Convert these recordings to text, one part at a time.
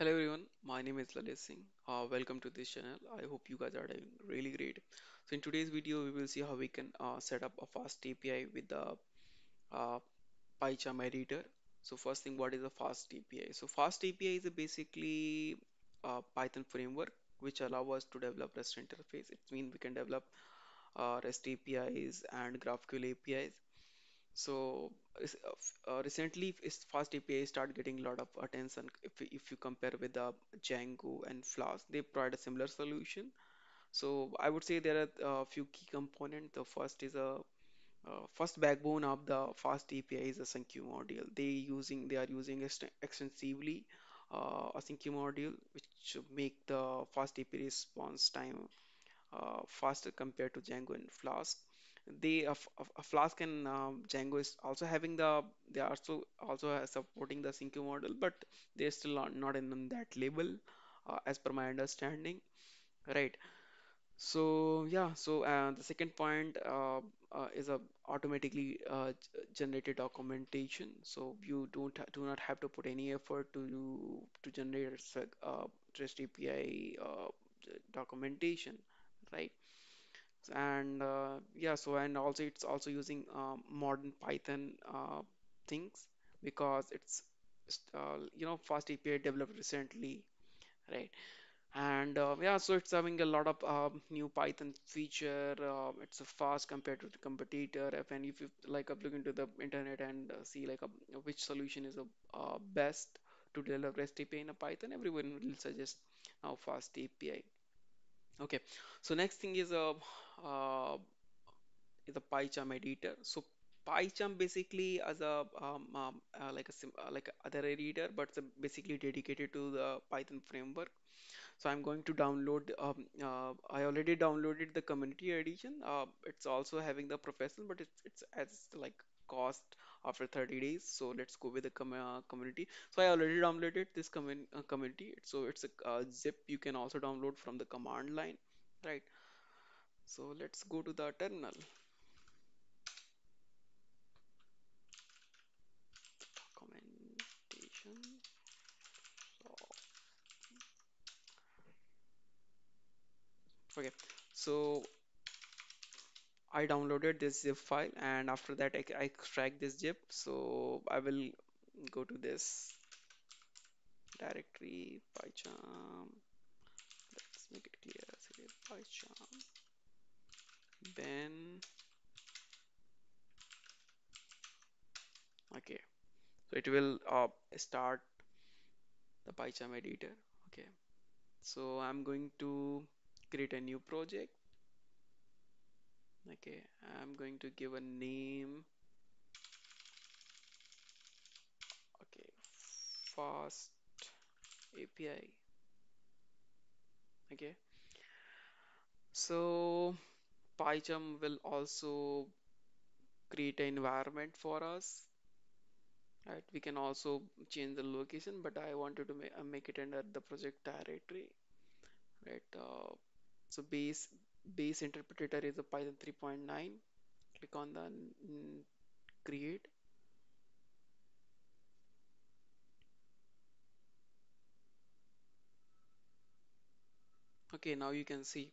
Hello everyone, my name is Lalit Singh. Uh, welcome to this channel. I hope you guys are doing really great. So in today's video, we will see how we can uh, set up a fast API with the uh, PyCharm editor. So first thing, what is a fast API? So fast API is a basically a Python framework which allow us to develop REST interface. It means we can develop uh, REST APIs and GraphQL APIs so uh, uh, recently, Fast API start getting a lot of attention. If if you compare with the Django and Flask, they provide a similar solution. So I would say there are a few key components. The first is a uh, first backbone of the Fast API is async module. They using they are using ext extensively uh, async module, which make the Fast API response time uh, faster compared to Django and Flask. They a, a Flask and um, Django is also having the they are also also supporting the Sync model, but they're still not, not in that level, uh, as per my understanding, right? So yeah, so uh, the second point uh, uh, is a automatically uh, generated documentation. So you don't do not have to put any effort to to generate a uh, REST API uh, documentation, right? And uh, yeah so and also it's also using um, modern Python uh, things because it's uh, you know fast API developed recently right? And uh, yeah so it's having a lot of um, new Python feature uh, it's a fast compared to the competitor. If and if you like look into the internet and see like a, which solution is the best to develop REST API in a Python everyone will suggest now fast API okay so next thing is a uh, is a PyCharm editor. So PyCharm basically as a um, um, uh, like a uh, like other editor, but it's basically dedicated to the Python framework. So I'm going to download. Um, uh, I already downloaded the community edition. Uh, it's also having the professional, but it's it's as like cost after 30 days. So let's go with the com uh, community. So I already downloaded this commun uh, community. So it's a uh, zip you can also download from the command line, right? So let's go to the terminal. Okay, so I downloaded this zip file and after that I extract this zip. So I will go to this directory PyCharm. Let's make it clear. PyCharm. Then okay, so it will uh, start the PyCharm editor. Okay, so I'm going to create a new project. Okay, I'm going to give a name. Okay, fast API. Okay, so PyCharm will also create an environment for us. Right, we can also change the location, but I wanted to ma make it under the project directory. Right, uh, so base base interpreter is a Python 3.9. Click on the create. Okay, now you can see.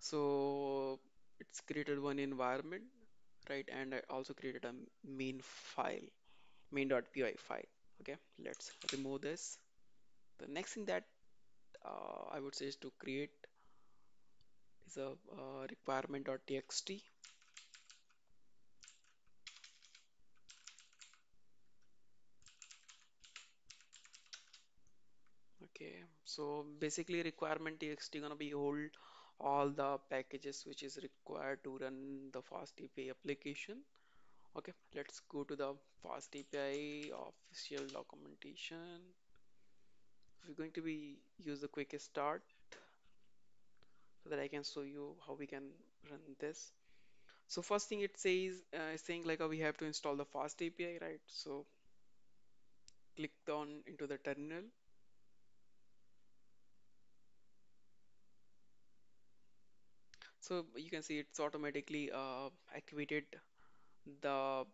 So it's created one environment, right? And I also created a main file, main.py file. Okay, let's remove this. The next thing that uh, I would say is to create is a uh, requirement.txt. Okay, so basically requirement.txt is gonna be hold all the packages which is required to run the fast API application. Okay, let's go to the fast API official documentation. We're going to be use the quick start so that I can show you how we can run this. So first thing it says uh, saying like uh, we have to install the fast API, right? So click on into the terminal. So you can see it's automatically uh, activated the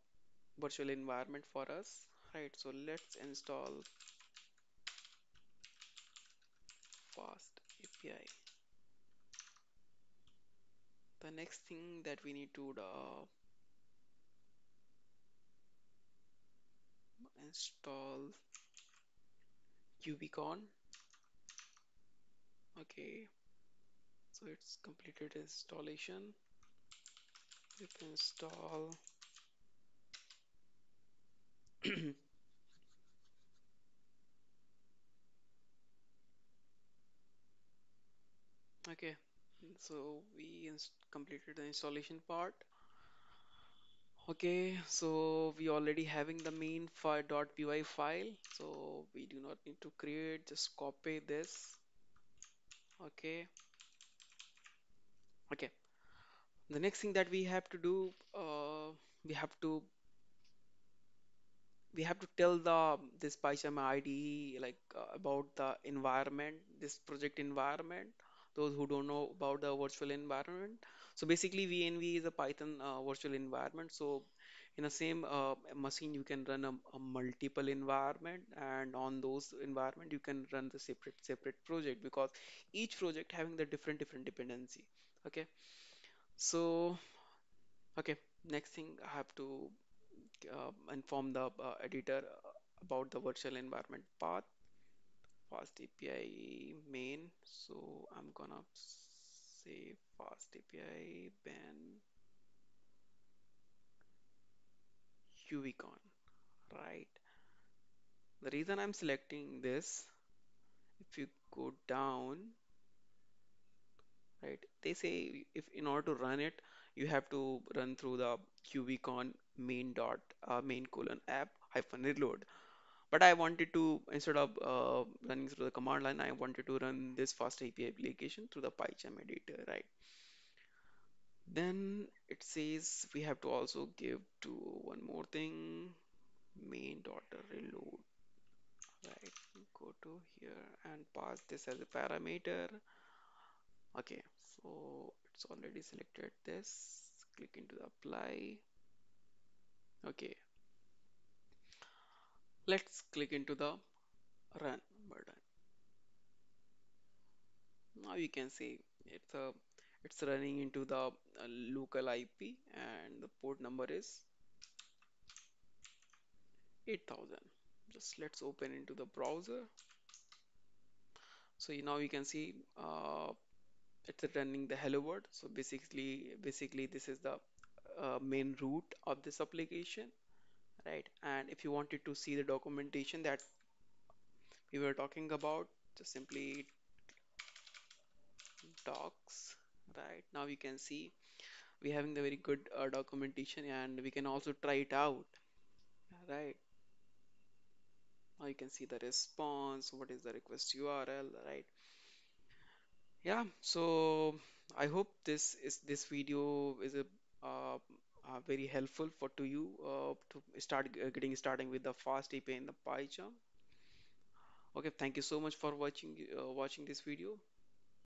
virtual environment for us, right? So let's install fast API. Next thing that we need to uh, install uvicorn. Okay, so it's completed installation. Install okay so we completed the installation part. Okay so we already having the main .py file. So we do not need to create just copy this. Okay. Okay. The next thing that we have to do uh, we have to we have to tell the this PyCharm IDE like uh, about the environment, this project environment. Those who don't know about the virtual environment. So basically, venv is a Python uh, virtual environment. So in the same uh, machine, you can run a, a multiple environment, and on those environment, you can run the separate separate project because each project having the different different dependency. Okay. So okay, next thing I have to uh, inform the uh, editor about the virtual environment path fast API main so I'm gonna say fast API bin uvicorn right? The reason I'm selecting this if you go down right they say if in order to run it you have to run through the uvicorn main dot uh, main colon app hyphen reload but I wanted to instead of uh, running through the command line I wanted to run this fast API application through the PyCharm editor right? Then it says we have to also give to one more thing main dot reload. Right go to here and pass this as a parameter. Okay so it's already selected this. Click into the apply. Okay let's click into the run button. Now you can see it's a it's running into the uh, local IP and the port number is 8000 just let's open into the browser. So now you can see uh, it's running the hello world. So basically basically this is the uh, main root of this application right? And if you wanted to see the documentation that we were talking about just simply docs right? Now you can see we're having the very good uh, documentation and we can also try it out right? Now you can see the response what is the request URL right? Yeah so I hope this is this video is a uh, uh, very helpful for to you uh, to start uh, getting starting with the fast API in the PyCharm okay thank you so much for watching uh, watching this video